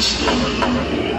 一度のよ